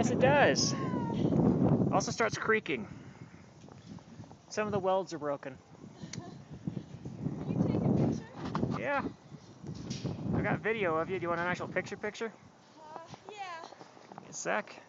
Yes, it does. Also starts creaking. Some of the welds are broken. Yeah. I got video of you. Do you want an actual picture picture? Uh, yeah. Give me a sec.